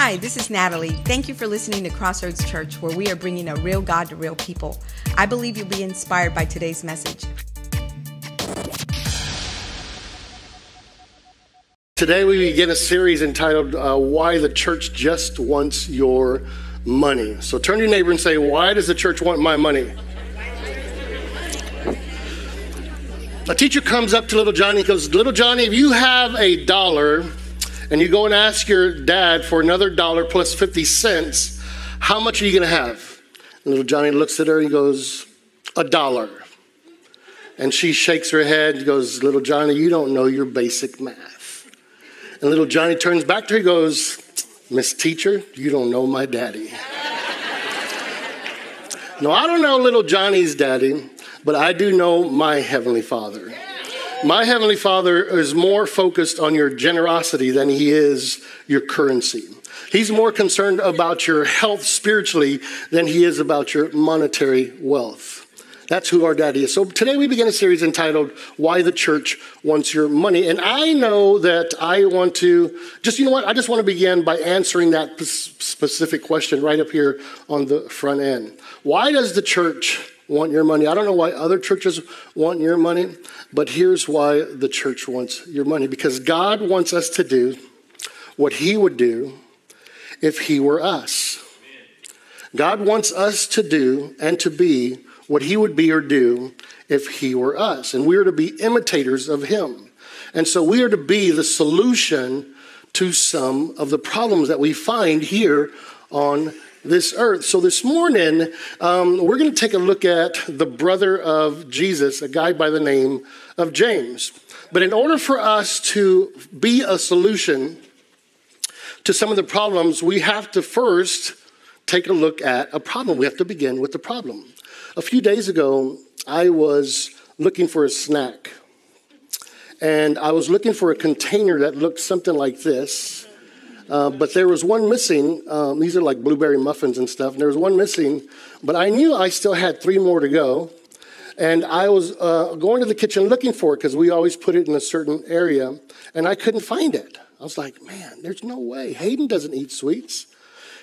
Hi, this is Natalie. Thank you for listening to Crossroads Church, where we are bringing a real God to real people. I believe you'll be inspired by today's message. Today we begin a series entitled uh, Why the Church Just Wants Your Money. So turn to your neighbor and say, Why does the church want my money? A teacher comes up to little Johnny and goes, Little Johnny, if you have a dollar and you go and ask your dad for another dollar plus 50 cents, how much are you going to have? And little Johnny looks at her and he goes, A dollar. And she shakes her head and goes, Little Johnny, you don't know your basic math. And little Johnny turns back to her and goes, Miss Teacher, you don't know my daddy. no, I don't know little Johnny's daddy, but I do know my Heavenly Father. My Heavenly Father is more focused on your generosity than He is your currency. He's more concerned about your health spiritually than He is about your monetary wealth. That's who our daddy is. So today we begin a series entitled Why the Church Wants Your Money. And I know that I want to, just, you know what? I just want to begin by answering that specific question right up here on the front end. Why does the church want your money? I don't know why other churches want your money, but here's why the church wants your money. Because God wants us to do what He would do if He were us. God wants us to do and to be what he would be or do if he were us. And we are to be imitators of him. And so we are to be the solution to some of the problems that we find here on this earth. So this morning, um, we're going to take a look at the brother of Jesus, a guy by the name of James. But in order for us to be a solution to some of the problems, we have to first take a look at a problem. We have to begin with the problem. A few days ago, I was looking for a snack. And I was looking for a container that looked something like this. Uh, but there was one missing. Um, these are like blueberry muffins and stuff. And there was one missing. But I knew I still had three more to go. And I was uh, going to the kitchen looking for it because we always put it in a certain area. And I couldn't find it. I was like, man, there's no way. Hayden doesn't eat sweets.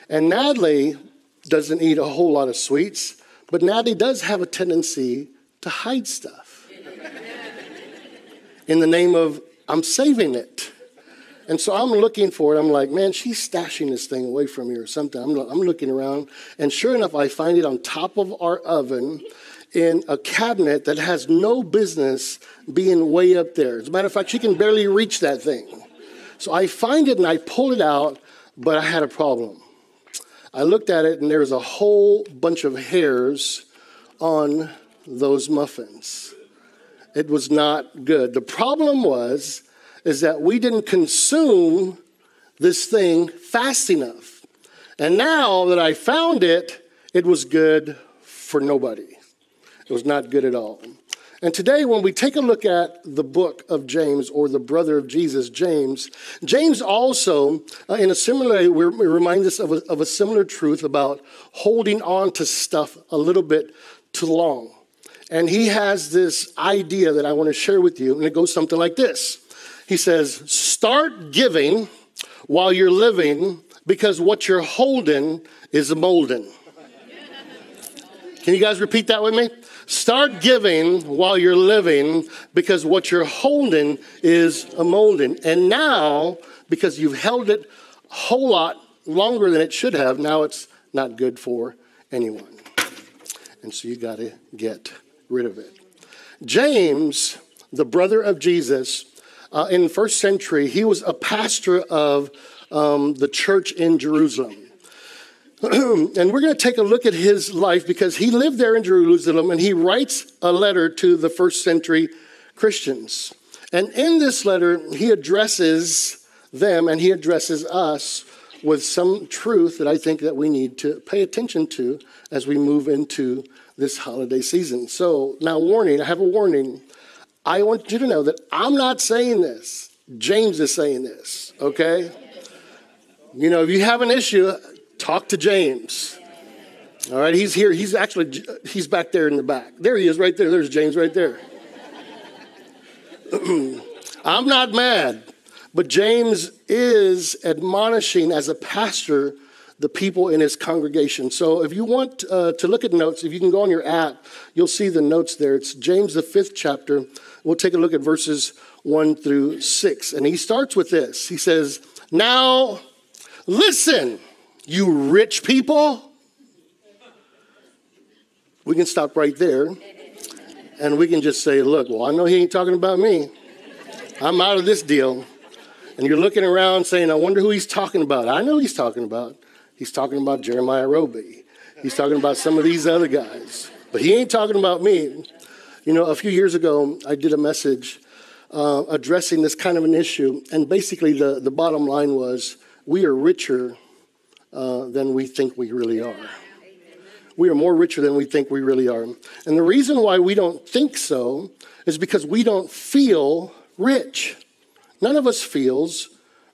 And Natalie doesn't eat a whole lot of sweets. But Natalie does have a tendency to hide stuff in the name of, I'm saving it. And so I'm looking for it. I'm like, man, she's stashing this thing away from me or something. I'm, I'm looking around. And sure enough, I find it on top of our oven in a cabinet that has no business being way up there. As a matter of fact, she can barely reach that thing. So I find it and I pull it out, but I had a problem. I looked at it and there was a whole bunch of hairs on those muffins. It was not good. The problem was is that we didn't consume this thing fast enough. And now that I found it, it was good for nobody. It was not good at all. And today, when we take a look at the book of James, or the brother of Jesus, James, James also, uh, in a similar way, we remind us of a, of a similar truth about holding on to stuff a little bit too long. And he has this idea that I want to share with you, and it goes something like this He says, Start giving while you're living, because what you're holding is a molding. Can you guys repeat that with me? Start giving while you're living because what you're holding is a molding. And now, because you've held it a whole lot longer than it should have, now it's not good for anyone. And so you got to get rid of it. James, the brother of Jesus, uh, in first century, he was a pastor of um, the church in Jerusalem. and we're going to take a look at his life because he lived there in Jerusalem and he writes a letter to the first century Christians. And in this letter, he addresses them and he addresses us with some truth that I think that we need to pay attention to as we move into this holiday season. So, now warning, I have a warning. I want you to know that I'm not saying this. James is saying this, okay? You know, if you have an issue, Talk to James. All right, he's here. He's actually he's back there in the back. There he is, right there. There's James right there. I'm not mad, But James is admonishing as a pastor the people in his congregation. So if you want uh, to look at notes, if you can go on your app, you'll see the notes there. It's James, the fifth chapter. We'll take a look at verses one through six. And he starts with this He says, Now listen, you rich people. We can stop right there and we can just say, Look, well, I know he ain't talking about me. I'm out of this deal. And you're looking around saying, I wonder who he's talking about. I know he's talking about. He's talking about Jeremiah Roby. He's talking about some of these other guys. But he ain't talking about me. You know, a few years ago, I did a message uh, addressing this kind of an issue. And basically, the, the bottom line was we are richer uh, than we think we really are. We are more richer than we think we really are. And the reason why we don't think so is because we don't feel rich. None of us feels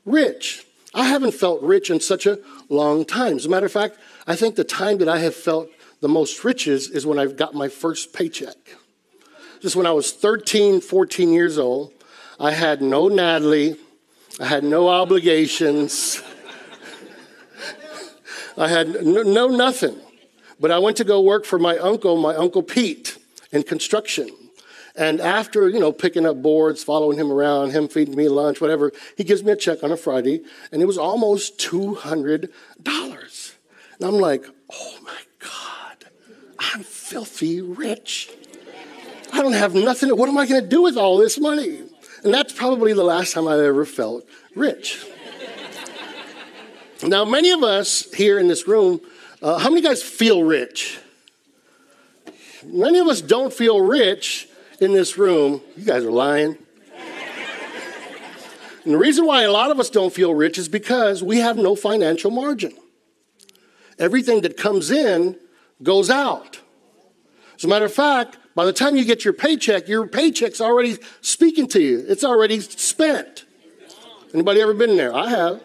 rich. I haven't felt rich in such a long time. As a matter of fact, I think the time that I have felt the most riches is when I got my first paycheck. Just when I was 13, 14 years old, I had no Natalie, I had no obligations, I had no, no nothing. But I went to go work for my uncle, my uncle Pete, in construction. And after, you know, picking up boards, following him around, him feeding me lunch, whatever, he gives me a check on a Friday, and it was almost $200. And I'm like, oh my God, I'm filthy rich. I don't have nothing. What am I going to do with all this money? And that's probably the last time I've ever felt rich. now, many of us here in this room, uh, how many guys feel rich? Many of us don't feel rich in this room, you guys are lying. and the reason why a lot of us don't feel rich is because we have no financial margin. Everything that comes in goes out. As a matter of fact, by the time you get your paycheck, your paycheck's already speaking to you. It's already spent. Anybody ever been there? I have.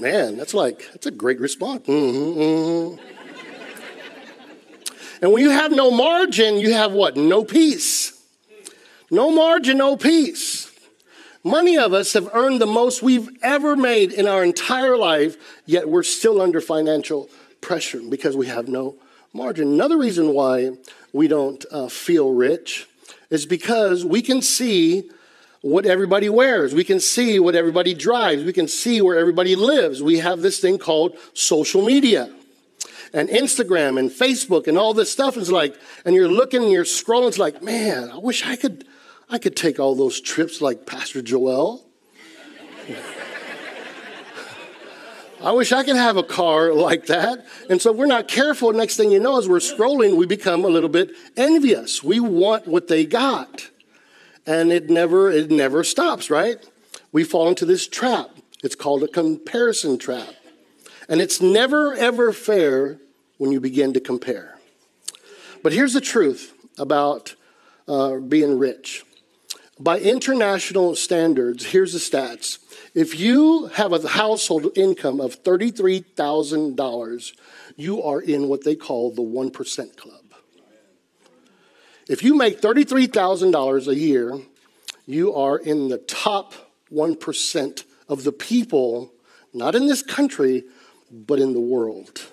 Man, that's like that's a great response. Mm-hmm, mm-hmm. And when you have no margin, you have what? No peace. No margin, no peace. Many of us have earned the most we've ever made in our entire life, yet we're still under financial pressure because we have no margin. Another reason why we don't uh, feel rich is because we can see what everybody wears. We can see what everybody drives. We can see where everybody lives. We have this thing called social media and Instagram and Facebook and all this stuff. is like, and you're looking and you're scrolling. It's like, man, I wish I could, I could take all those trips like Pastor Joel. I wish I could have a car like that. And so we're not careful. Next thing you know, as we're scrolling, we become a little bit envious. We want what they got. And it never, it never stops, right? We fall into this trap. It's called a comparison trap. And it's never, ever fair when you begin to compare. But here's the truth about uh, being rich. By international standards, here's the stats. If you have a household income of $33,000, you are in what they call the 1% club. If you make $33,000 a year, you are in the top 1% of the people, not in this country, but in the world.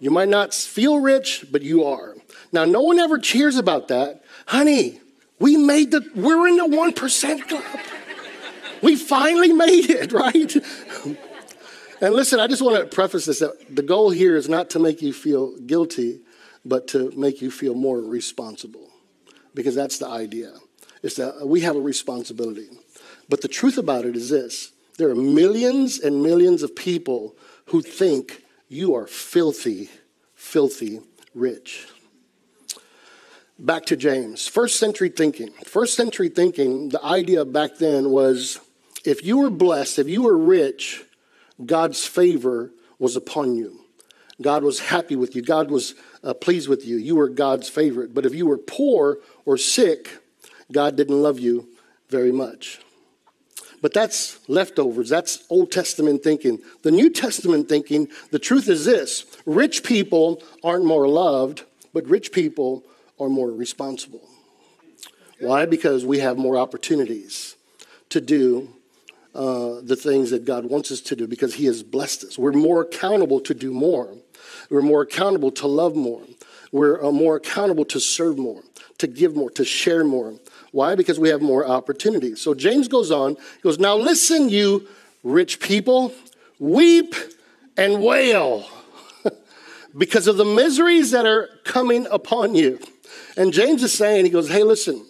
You might not feel rich, but you are. Now, no one ever cheers about that. Honey, we made the, we're in the 1% club. we finally made it, right? and listen, I just want to preface this that the goal here is not to make you feel guilty, but to make you feel more responsible. Because that's the idea. Is that we have a responsibility. But the truth about it is this there are millions and millions of people who think you are filthy, filthy rich. Back to James. First century thinking. First century thinking, the idea back then was if you were blessed, if you were rich, God's favor was upon you. God was happy with you. God was uh, pleased with you. You were God's favorite. But if you were poor or sick, God didn't love you very much. But that's leftovers. That's Old Testament thinking. The New Testament thinking, the truth is this rich people aren't more loved, but rich people are more responsible. Why? Because we have more opportunities to do uh, the things that God wants us to do because He has blessed us. We're more accountable to do more. We're more accountable to love more. We're uh, more accountable to serve more, to give more, to share more. Why? Because we have more opportunities. So James goes on, he goes, Now listen, you rich people, weep and wail because of the miseries that are coming upon you. And James is saying, he goes, Hey, listen,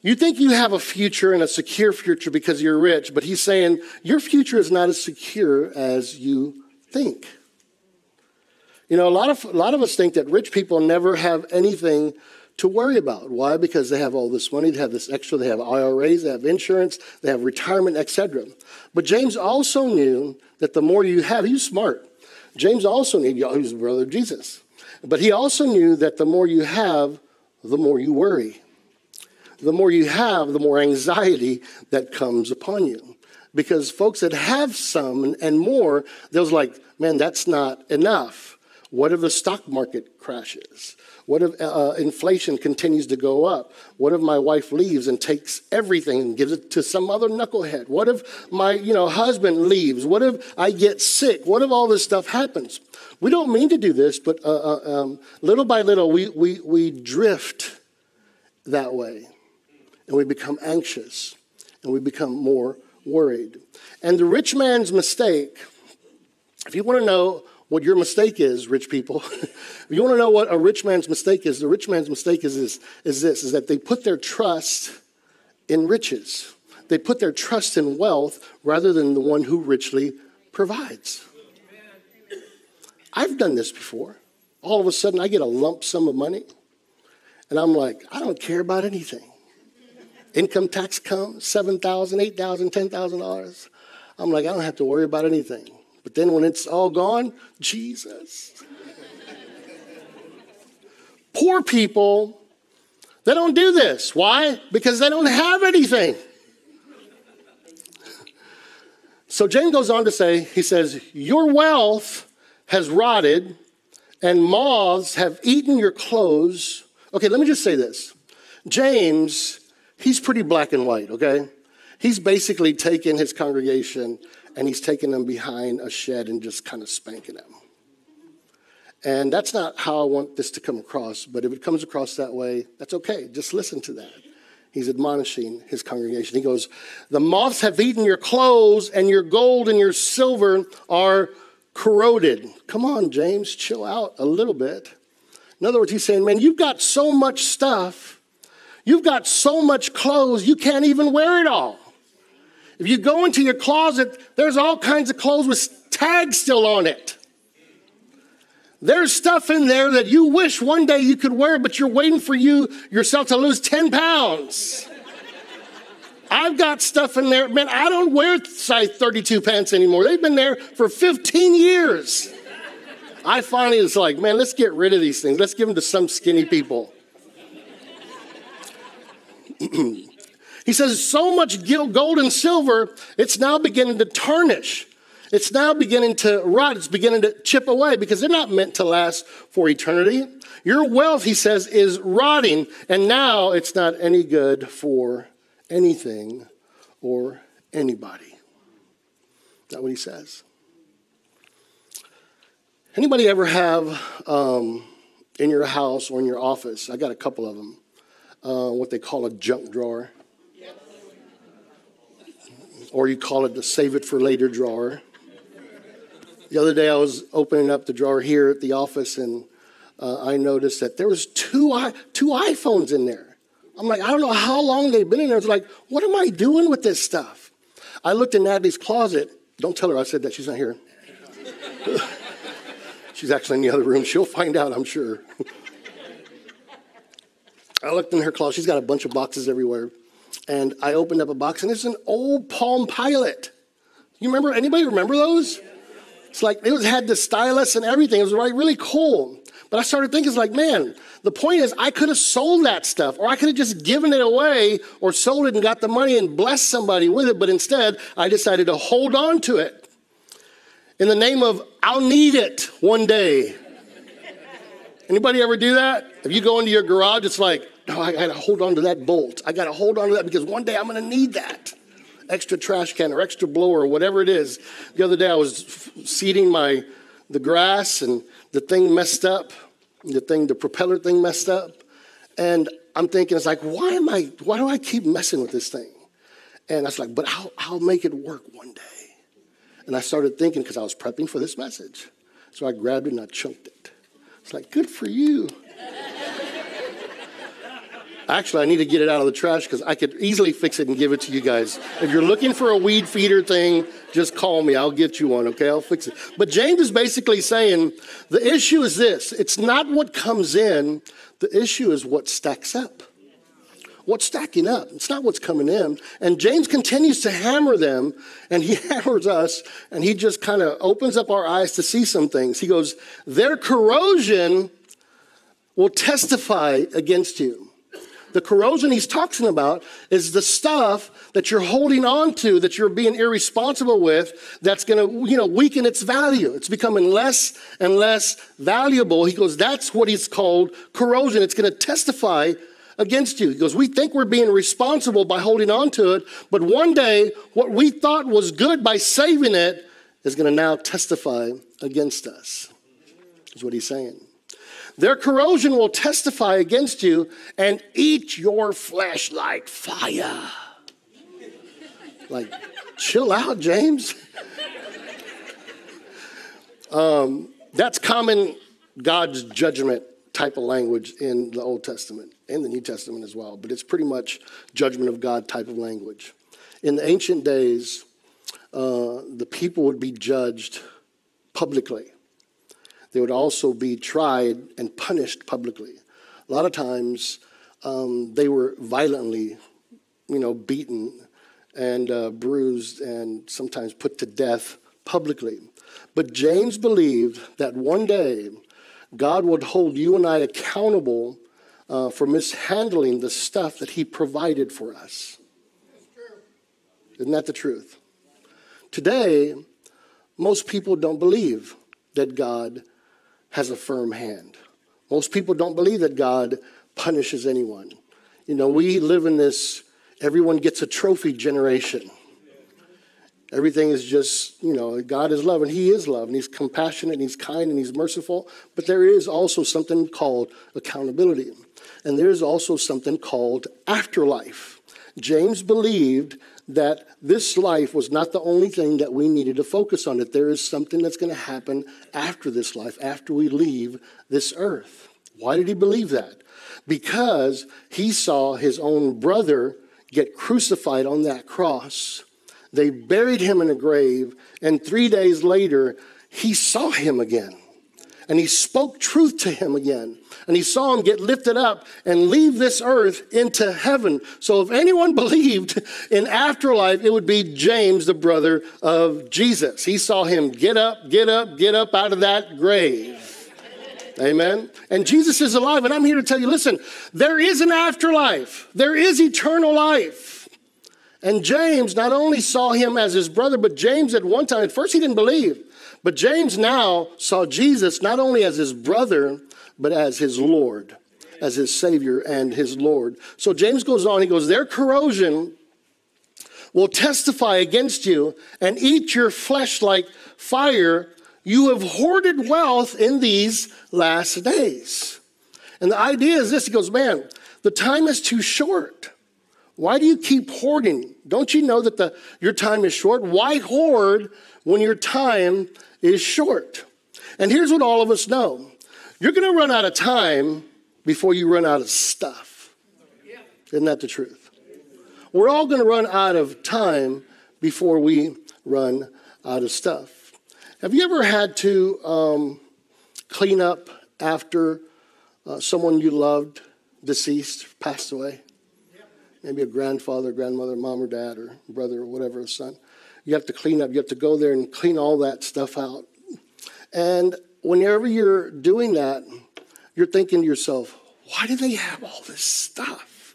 you think you have a future and a secure future because you're rich, but he's saying your future is not as secure as you think. You know, a lot of, a lot of us think that rich people never have anything to worry about. Why? Because they have all this money, they have this extra, they have IRAs, they have insurance, they have retirement, etc. But James also knew that the more you have, he's smart. James also knew, he was the brother of Jesus. But he also knew that the more you have, the more you worry. The more you have, the more anxiety that comes upon you. Because folks that have some and more, they're like, man, that's not enough. What if the stock market crashes? What if uh, uh, inflation continues to go up? What if my wife leaves and takes everything and gives it to some other knucklehead? What if my you know husband leaves? What if I get sick? What if all this stuff happens? We don't mean to do this, but uh, uh, um, little by little we, we, we drift that way and we become anxious and we become more worried. And the rich man's mistake, if you want to know what your mistake is, rich people. you want to know what a rich man's mistake is, the rich man's mistake is this, is this, is that they put their trust in riches. They put their trust in wealth rather than the one who richly provides. I've done this before. All of a sudden, I get a lump sum of money, and I'm like, I don't care about anything. Income tax comes, $7,000, $8,000, $10,000. I'm like, I don't have to worry about anything. But then when it's all gone, Jesus. Poor people, they don't do this. Why? Because they don't have anything. So James goes on to say, he says, Your wealth has rotted, and moths have eaten your clothes. Okay, let me just say this. James, he's pretty black and white, okay? He's basically taken his congregation and he's taking them behind a shed and just kind of spanking them. And that's not how I want this to come across, but if it comes across that way, that's okay. Just listen to that. He's admonishing his congregation. He goes, The moths have eaten your clothes, and your gold and your silver are corroded. Come on, James, chill out a little bit. In other words, he's saying, Man, you've got so much stuff, you've got so much clothes, you can't even wear it all. If you go into your closet, there's all kinds of clothes with tags still on it. There's stuff in there that you wish one day you could wear, but you're waiting for you yourself to lose 10 pounds. I've got stuff in there. Man, I don't wear size 32 pants anymore. They've been there for 15 years. I finally was like, man, let's get rid of these things. Let's give them to some skinny people. He says, so much gold and silver, it's now beginning to tarnish. It's now beginning to rot. It's beginning to chip away because they're not meant to last for eternity. Your wealth, he says, is rotting, and now it's not any good for anything or anybody. That's what he says. Anybody ever have um, in your house or in your office? I got a couple of them. Uh, what they call a junk drawer or you call it the save it for later drawer. The other day I was opening up the drawer here at the office and uh, I noticed that there was two, two iPhones in there. I'm like, I don't know how long they've been in there. It's like, what am I doing with this stuff? I looked in Natalie's closet. Don't tell her I said that. She's not here. She's actually in the other room. She'll find out, I'm sure. I looked in her closet. She's got a bunch of boxes everywhere and I opened up a box, and it's an old Palm Pilot. You remember? Anybody remember those? It's like it was, had the stylus and everything. It was like really cool. But I started thinking, it's like, man, the point is, I could have sold that stuff, or I could have just given it away, or sold it and got the money and blessed somebody with it. But instead, I decided to hold on to it in the name of I'll need it one day. Anybody ever do that? If you go into your garage, it's like No, I got to hold on to that bolt. I got to hold on to that because one day I'm to need that extra trash can or extra blower or whatever it is. The other day I was seeding my the grass and the thing messed up. The thing, the propeller thing messed up. And I'm thinking, it's like, why am I, why do I keep messing with this thing? And I was like, but I'll, I'll make it work one day. And I started thinking, because I was prepping for this message. So I grabbed it and I chunked it. It's like, good for you. Actually, I need to get it out of the trash because I could easily fix it and give it to you guys. If you're looking for a weed feeder thing, just call me. I'll get you one, okay? I'll fix it. But James is basically saying the issue is this it's not what comes in, the issue is what stacks up. What's stacking up? It's not what's coming in. And James continues to hammer them, and he hammers us, and he just kind of opens up our eyes to see some things. He goes, Their corrosion will testify against you. The corrosion he's talking about is the stuff that you're holding on to, that you're being irresponsible with, that's going to, you know, weaken its value. It's becoming less and less valuable. He goes, that's what he's called corrosion. It's going to testify against you. He goes, we think we're being responsible by holding on to it, but one day what we thought was good by saving it is going to now testify against us. Is what he's saying. Their corrosion will testify against you and eat your flesh like fire. Like, chill out, James. um, that's common God's judgment type of language in the Old Testament and the New Testament as well, but it's pretty much judgment of God type of language. In the ancient days, uh, the people would be judged publicly they would also be tried and punished publicly. A lot of times, um, they were violently, you know, beaten and uh, bruised and sometimes put to death publicly. But James believed that one day God would hold you and I accountable uh, for mishandling the stuff that He provided for us. Isn't that the truth? Today, most people don't believe that God has a firm hand. Most people don't believe that God punishes anyone. You know, we live in this everyone gets a trophy generation. Everything is just, you know, God is love and He is love and He's compassionate and He's kind and He's merciful. But there is also something called accountability. And there is also something called afterlife. James believed that this life was not the only thing that we needed to focus on, that there is something that's going to happen after this life, after we leave this earth. Why did he believe that? Because he saw his own brother get crucified on that cross. They buried him in a grave, and three days later, he saw him again. And he spoke truth to him again and he saw him get lifted up and leave this earth into heaven. So if anyone believed in afterlife, it would be James, the brother of Jesus. He saw him get up, get up, get up out of that grave. Amen. And Jesus is alive. And I'm here to tell you listen, there is an afterlife, there is eternal life. And James not only saw him as his brother, but James at one time, at first he didn't believe, but James now saw Jesus not only as his brother, but as his Lord, as his Savior and his Lord. So James goes on, he goes, Their corrosion will testify against you and eat your flesh like fire. You have hoarded wealth in these last days. And the idea is this he goes, Man, the time is too short. Why do you keep hoarding? Don't you know that the, your time is short? Why hoard when your time is short? And here's what all of us know you're going to run out of time before you run out of stuff. Isn't that the truth? We're all going to run out of time before we run out of stuff. Have you ever had to um, clean up after uh, someone you loved, deceased, passed away? Maybe a grandfather, grandmother, mom or dad, or brother, or whatever, a son. You have to clean up. You have to go there and clean all that stuff out. And whenever you're doing that, you're thinking to yourself, why do they have all this stuff?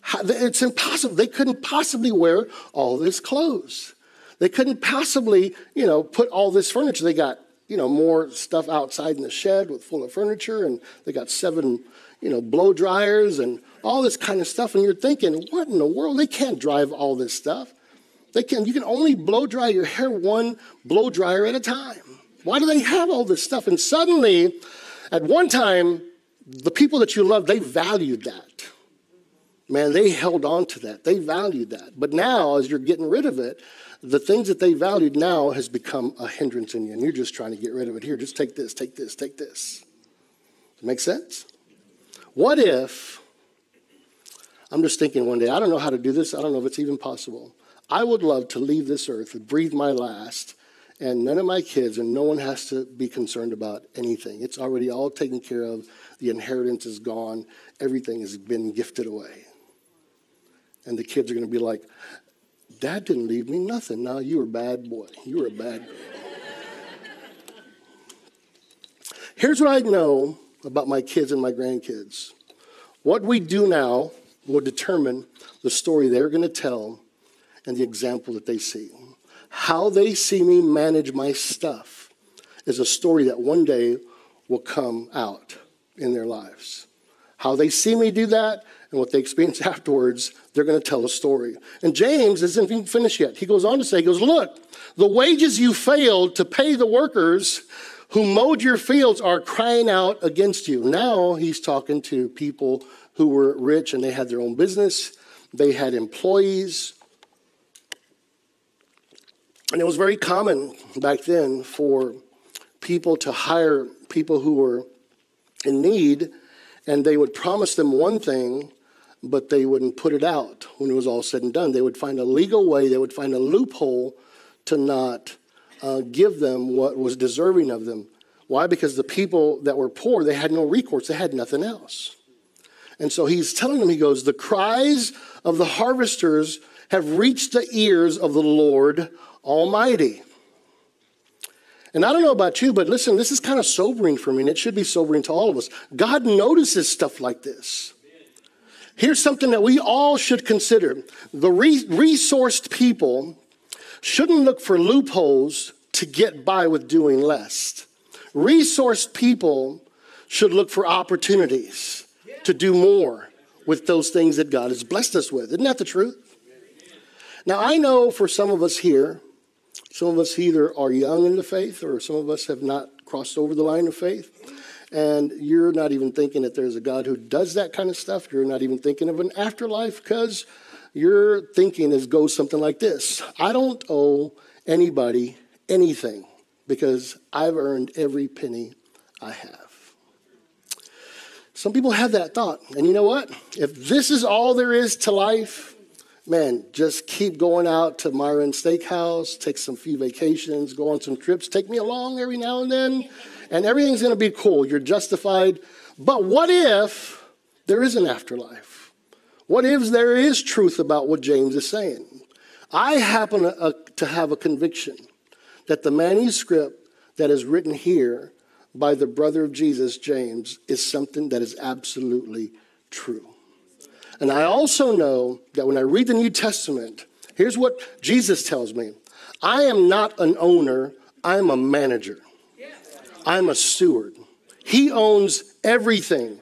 How, it's impossible. They couldn't possibly wear all this clothes. They couldn't possibly, you know, put all this furniture. They got, you know, more stuff outside in the shed with full of furniture, and they got seven, you know, blow dryers and all this kind of stuff. And you're thinking, what in the world? They can't drive all this stuff. They can, you can only blow dry your hair one blow dryer at a time. Why do they have all this stuff? And suddenly, at one time, the people that you love, they valued that. Man, they held on to that. They valued that. But now, as you're getting rid of it, the things that they valued now has become a hindrance in you, and you're just trying to get rid of it. Here, just take this, take this, take this. Make sense? What if, I'm just thinking one day, I don't know how to do this, I don't know if it's even possible. I would love to leave this earth, and breathe my last, and none of my kids and no one has to be concerned about anything. It's already all taken care of. The inheritance is gone. Everything has been gifted away. And the kids are going to be like, Dad didn't leave me nothing. Now you were a bad boy. You were a bad girl. Here's what I know about my kids and my grandkids. What we do now will determine the story they're going to tell and the example that they see. How they see me manage my stuff is a story that one day will come out in their lives. How they see me do that and what they experience afterwards, they're going to tell a story. And James isn't even finished yet. He goes on to say, he goes, Look, the wages you failed to pay the workers who mowed your fields are crying out against you. Now he's talking to people who were rich and they had their own business, they had employees. And it was very common back then for people to hire people who were in need, and they would promise them one thing, but they wouldn't put it out when it was all said and done. They would find a legal way, they would find a loophole to not uh, give them what was deserving of them. Why? Because the people that were poor, they had no recourse, they had nothing else. And so he's telling them, he goes, The cries of the harvesters have reached the ears of the Lord Almighty. And I don't know about you, but listen, this is kind of sobering for me, and it should be sobering to all of us. God notices stuff like this. Here's something that we all should consider the re- resourced people shouldn't look for loopholes to get by with doing less. Resourced people should look for opportunities to do more with those things that God has blessed us with. Isn't that the truth? Now, I know for some of us here, some of us either are young in the faith or some of us have not crossed over the line of faith and you're not even thinking that there's a God who does that kind of stuff. You're not even thinking of an afterlife because your thinking is goes something like this I don't owe anybody anything because I've earned every penny I have. Some people have that thought. And you know what? If this is all there is to life, man, just keep going out to Myron Steakhouse, take some few vacations, go on some trips, take me along every now and then and everything's going to be cool. You're justified. But what if there is an afterlife? What if there is truth about what James is saying? I happen to, uh, to have a conviction that the manuscript that is written here by the brother of Jesus, James, is something that is absolutely true. And I also know that when I read the New Testament, here's what Jesus tells me I am not an owner, I'm a manager. I'm a steward. He owns everything.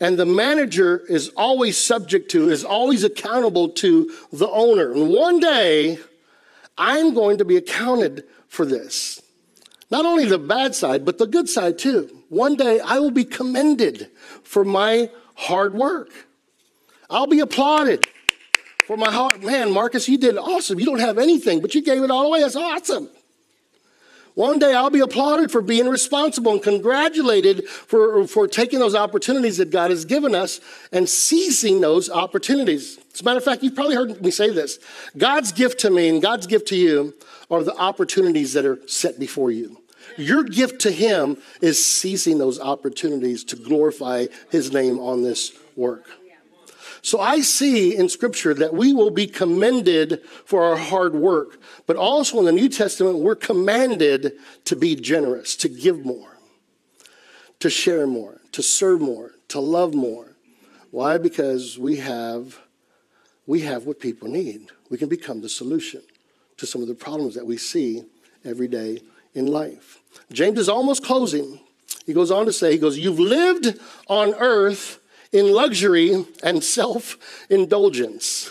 And the manager is always subject to, is always accountable to the owner. And one day, I'm going to be accounted for this. Not only the bad side, but the good side too. One day, I will be commended for my hard work. I'll be applauded for my heart. Man, Marcus, you did awesome. You don't have anything, but you gave it all away. That's awesome. One day I'll be applauded for being responsible and congratulated for, for taking those opportunities that God has given us and seizing those opportunities. As a matter of fact, you've probably heard me say this God's gift to me and God's gift to you are the opportunities that are set before you. Your gift to Him is seizing those opportunities to glorify His name on this work. So I see in Scripture that we will be commended for our hard work, but also in the New Testament, we're commanded to be generous, to give more, to share more, to serve more, to love more. Why? Because we have, we have what people need. We can become the solution to some of the problems that we see every day in life. James is almost closing. He goes on to say, he goes, You've lived on earth in luxury and self indulgence.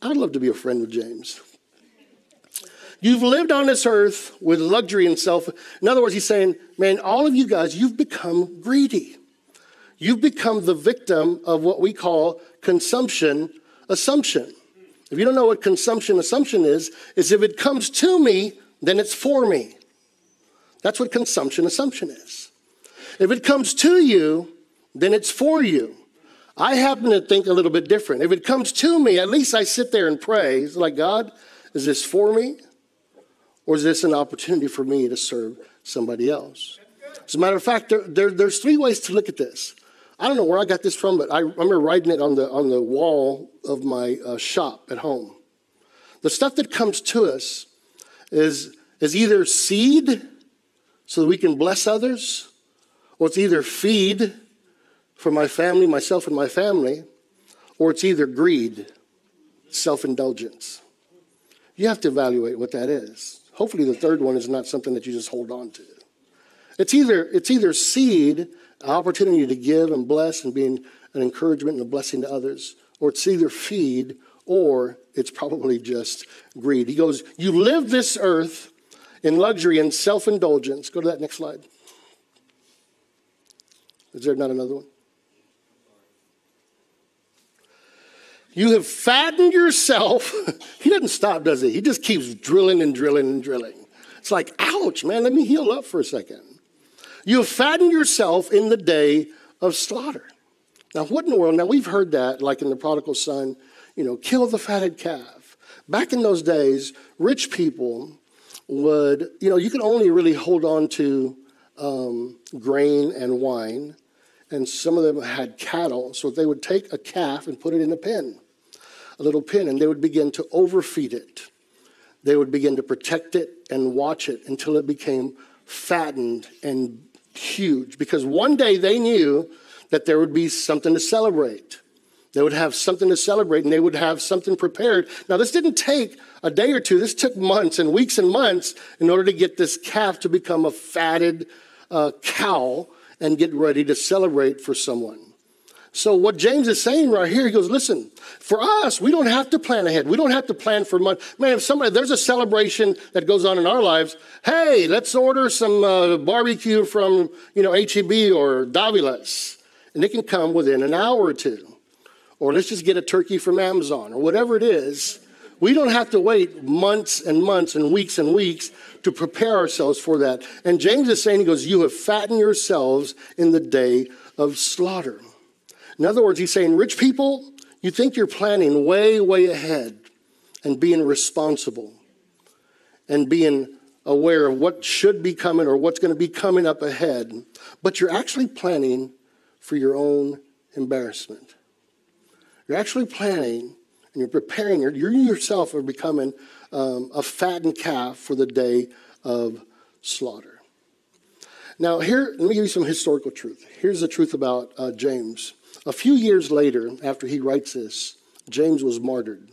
I'd love to be a friend with James. You've lived on this earth with luxury and self. In other words, he's saying, man, all of you guys, you've become greedy. You've become the victim of what we call consumption assumption. If you don't know what consumption assumption is, is if it comes to me, then it's for me. That's what consumption assumption is. If it comes to you, then it's for you. I happen to think a little bit different. If it comes to me, at least I sit there and pray. It's like, God, is this for me? Or is this an opportunity for me to serve somebody else? As a matter of fact, there, there, there's three ways to look at this. I don't know where I got this from, but I remember writing it on the, on the wall of my uh, shop at home. The stuff that comes to us is, is either seed so that we can bless others, or it's either feed for my family, myself and my family, or it's either greed, self indulgence. You have to evaluate what that is. Hopefully, the third one is not something that you just hold on to. It's either, it's either seed opportunity to give and bless and be an encouragement and a blessing to others, or it's either feed or it's probably just greed. He goes, You live this earth in luxury and self indulgence. Go to that next slide. Is there not another one? You have fattened yourself. he doesn't stop, does he? He just keeps drilling and drilling and drilling. It's like, ouch, man, let me heal up for a second. You have fattened yourself in the day of slaughter. Now, what in the world? Now, we've heard that, like in the prodigal son, you know, kill the fatted calf. Back in those days, rich people would, you know, you could only really hold on to um, grain and wine, and some of them had cattle, so they would take a calf and put it in a pen, a little pen, and they would begin to overfeed it. They would begin to protect it and watch it until it became fattened and huge because one day they knew that there would be something to celebrate. They would have something to celebrate and they would have something prepared. Now, this didn't take a day or two, this took months and weeks and months in order to get this calf to become a fatted uh, cow and get ready to celebrate for someone. So, what James is saying right here, he goes, listen, for us, we don't have to plan ahead. We don't have to plan for months. Man, if somebody, there's a celebration that goes on in our lives, hey, let's order some uh, barbecue from, you know, HEB or Davila's. And it can come within an hour or two. Or let's just get a turkey from Amazon or whatever it is. We don't have to wait months and months and weeks and weeks to prepare ourselves for that. And James is saying, he goes, You have fattened yourselves in the day of slaughter. In other words, he's saying, rich people, you think you're planning way, way ahead and being responsible and being aware of what should be coming or what's going to be coming up ahead, but you're actually planning for your own embarrassment. You're actually planning you're preparing, you yourself are becoming um, a fattened calf for the day of slaughter. Now, here, let me give you some historical truth. Here's the truth about uh, James. A few years later, after he writes this, James was martyred.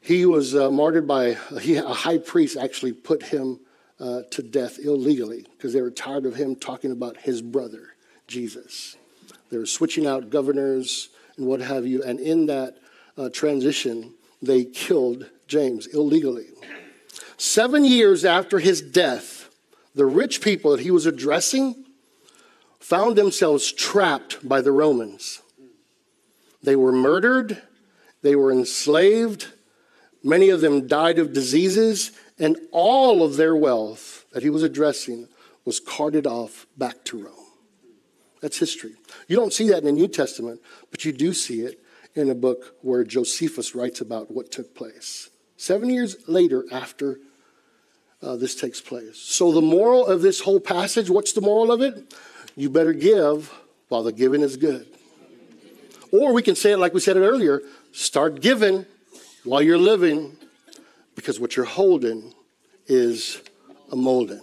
He was uh, martyred by he, a high priest, actually put him uh, to death illegally because they were tired of him talking about his brother, Jesus. They were switching out governors and what have you. And in that uh, transition, they killed James illegally. Seven years after his death, the rich people that he was addressing found themselves trapped by the Romans. They were murdered, they were enslaved, many of them died of diseases, and all of their wealth that he was addressing was carted off back to Rome. That's history. You don't see that in the New Testament, but you do see it in a book where Josephus writes about what took place. Seven years later, after uh, this takes place. So, the moral of this whole passage what's the moral of it? you better give while the giving is good. Or we can say it like we said it earlier start giving while you're living because what you're holding is a molding.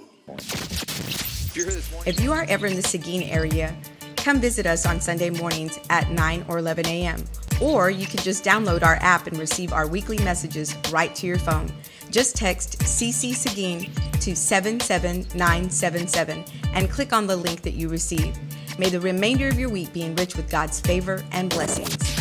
If you are ever in the Seguin area, come visit us on Sunday mornings at 9 or 11 a.m. Or you can just download our app and receive our weekly messages right to your phone. Just text CC Seguin to 77977 and click on the link that you receive. May the remainder of your week be enriched with God's favor and blessings.